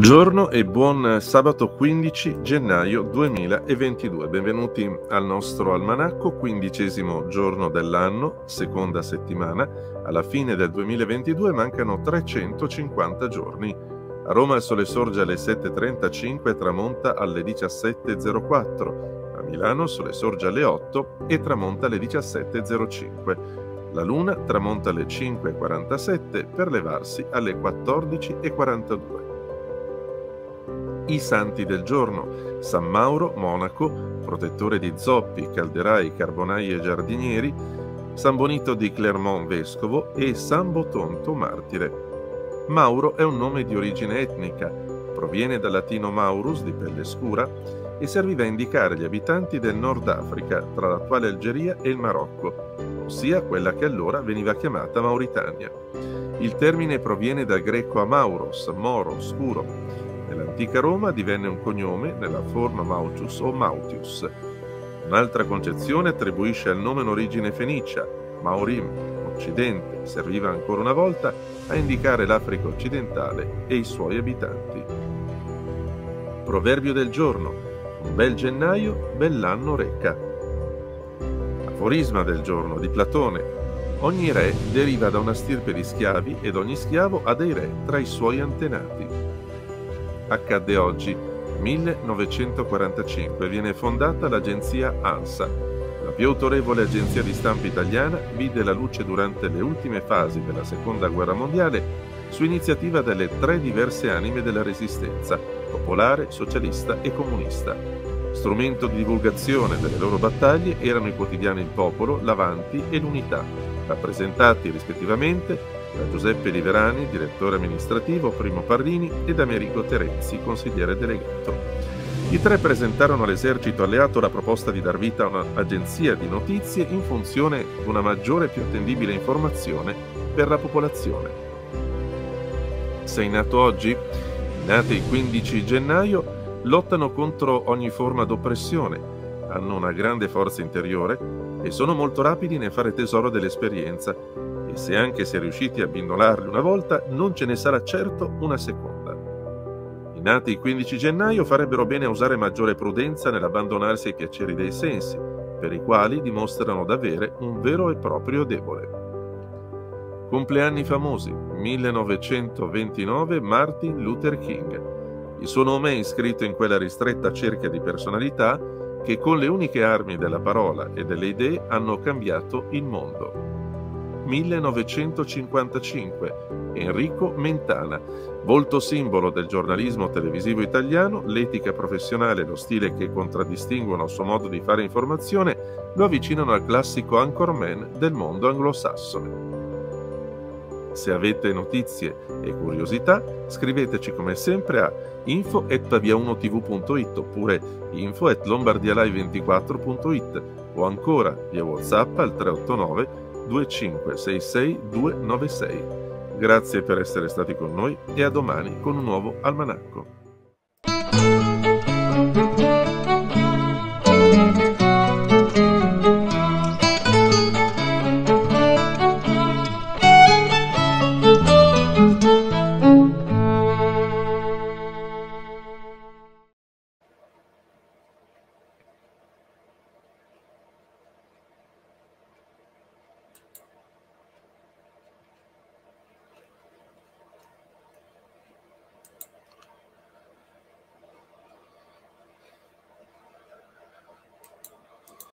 Buongiorno e buon sabato 15 gennaio 2022. Benvenuti al nostro almanacco, quindicesimo giorno dell'anno, seconda settimana. Alla fine del 2022 mancano 350 giorni. A Roma il sole sorge alle 7.35 e tramonta alle 17.04. A Milano il sole sorge alle 8 e tramonta alle 17.05. La luna tramonta alle 5.47 per levarsi alle 14.42 i santi del giorno, San Mauro, monaco, protettore di zoppi, calderai, carbonai e giardinieri, San Bonito di Clermont, vescovo, e San Botonto, martire. Mauro è un nome di origine etnica, proviene dal latino maurus, di pelle scura, e serviva a indicare gli abitanti del Nord Africa, tra l'attuale Algeria e il Marocco, ossia quella che allora veniva chiamata Mauritania. Il termine proviene dal greco amauros, moro, scuro, Nell'antica Roma divenne un cognome nella forma Mautius o Mautius. Un'altra concezione attribuisce al nome un'origine fenicia, Maurim, occidente, serviva ancora una volta a indicare l'Africa occidentale e i suoi abitanti. Proverbio del giorno. Un bel gennaio, bell'anno reca. Aforisma del giorno di Platone. Ogni re deriva da una stirpe di schiavi ed ogni schiavo ha dei re tra i suoi antenati accadde oggi. 1945 viene fondata l'agenzia ANSA. La più autorevole agenzia di stampa italiana vide la luce durante le ultime fasi della Seconda Guerra Mondiale su iniziativa delle tre diverse anime della Resistenza, popolare, socialista e comunista. Strumento di divulgazione delle loro battaglie erano i quotidiani Il Popolo, L'Avanti e L'Unità, rappresentati rispettivamente da Giuseppe Liverani, direttore amministrativo, Primo Parrini ed Americo Terenzi, consigliere delegato. I tre presentarono all'esercito alleato la proposta di dar vita a un'agenzia di notizie in funzione di una maggiore e più attendibile informazione per la popolazione. Sei nato oggi? Nati il 15 gennaio, lottano contro ogni forma d'oppressione, hanno una grande forza interiore e sono molto rapidi nel fare tesoro dell'esperienza e se anche si è riusciti a bindolarli una volta, non ce ne sarà certo una seconda. I nati il 15 gennaio farebbero bene a usare maggiore prudenza nell'abbandonarsi ai piaceri dei sensi, per i quali dimostrano d'avere un vero e proprio debole. Compleanni famosi 1929 Martin Luther King. Il suo nome è iscritto in quella ristretta cerchia di personalità che con le uniche armi della parola e delle idee hanno cambiato il mondo. 1955, Enrico Mentana, volto simbolo del giornalismo televisivo italiano, l'etica professionale e lo stile che contraddistinguono il suo modo di fare informazione lo avvicinano al classico anchorman del mondo anglosassone. Se avete notizie e curiosità, scriveteci come sempre a info.via1tv.it oppure info.lombardialive24.it o ancora via WhatsApp al 389 2566 296. Grazie per essere stati con noi e a domani con un nuovo almanacco.